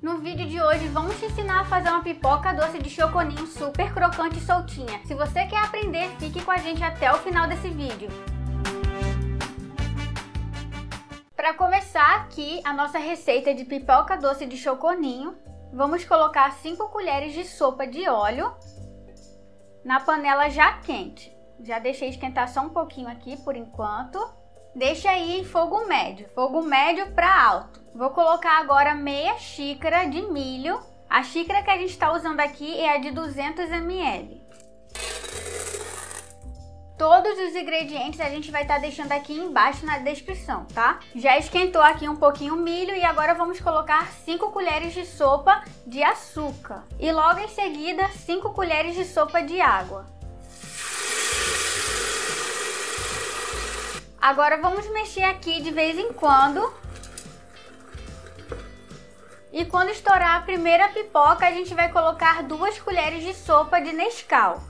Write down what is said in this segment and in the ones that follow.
No vídeo de hoje vamos te ensinar a fazer uma pipoca doce de choconinho super crocante e soltinha. Se você quer aprender, fique com a gente até o final desse vídeo. Para começar aqui a nossa receita de pipoca doce de choconinho, vamos colocar 5 colheres de sopa de óleo na panela já quente. Já deixei esquentar só um pouquinho aqui por enquanto. Deixa aí em fogo médio, fogo médio para alto. Vou colocar agora meia xícara de milho. A xícara que a gente está usando aqui é a de 200 ml. Todos os ingredientes a gente vai estar tá deixando aqui embaixo na descrição, tá? Já esquentou aqui um pouquinho o milho e agora vamos colocar 5 colheres de sopa de açúcar. E logo em seguida, 5 colheres de sopa de água. Agora vamos mexer aqui de vez em quando. E quando estourar a primeira pipoca, a gente vai colocar duas colheres de sopa de Nescau.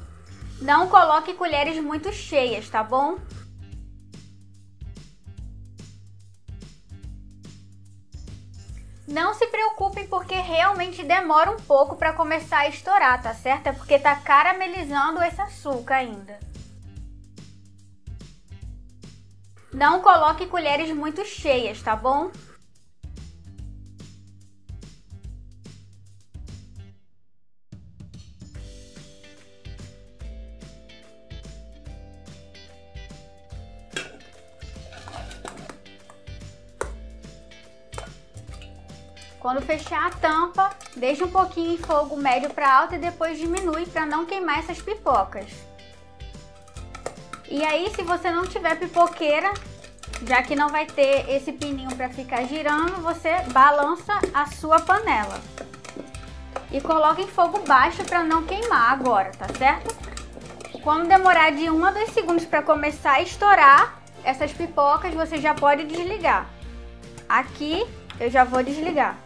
Não coloque colheres muito cheias, tá bom? Não se preocupem porque realmente demora um pouco para começar a estourar, tá certo? É porque tá caramelizando esse açúcar ainda. Não coloque colheres muito cheias, tá bom? Quando fechar a tampa, deixe um pouquinho em fogo médio para alto e depois diminui para não queimar essas pipocas. E aí, se você não tiver pipoqueira, já que não vai ter esse pininho para ficar girando, você balança a sua panela. E coloca em fogo baixo para não queimar agora, tá certo? Quando demorar de 1 a 2 segundos para começar a estourar essas pipocas, você já pode desligar. Aqui eu já vou desligar.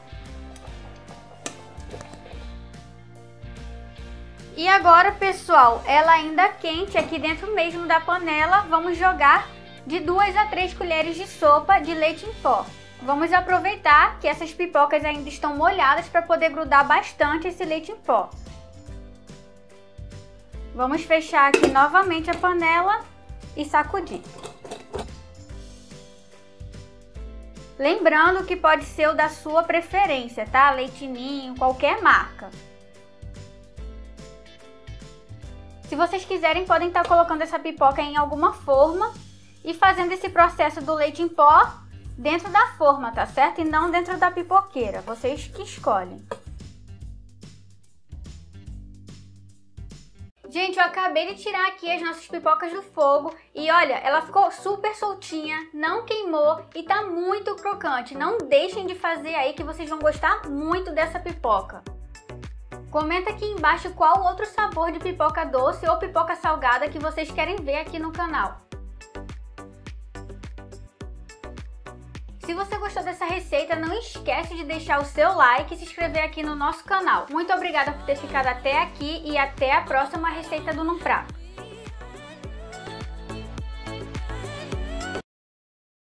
E agora, pessoal, ela ainda quente aqui dentro mesmo da panela, vamos jogar de 2 a 3 colheres de sopa de leite em pó. Vamos aproveitar que essas pipocas ainda estão molhadas para poder grudar bastante esse leite em pó. Vamos fechar aqui novamente a panela e sacudir. Lembrando que pode ser o da sua preferência, tá? Leitinho, qualquer marca. Se vocês quiserem, podem estar colocando essa pipoca em alguma forma e fazendo esse processo do leite em pó dentro da forma, tá certo? E não dentro da pipoqueira, vocês que escolhem. Gente, eu acabei de tirar aqui as nossas pipocas do fogo e olha, ela ficou super soltinha, não queimou e tá muito crocante. Não deixem de fazer aí que vocês vão gostar muito dessa pipoca. Comenta aqui embaixo qual outro sabor de pipoca doce ou pipoca salgada que vocês querem ver aqui no canal. Se você gostou dessa receita, não esquece de deixar o seu like e se inscrever aqui no nosso canal. Muito obrigada por ter ficado até aqui e até a próxima receita do Num Prato.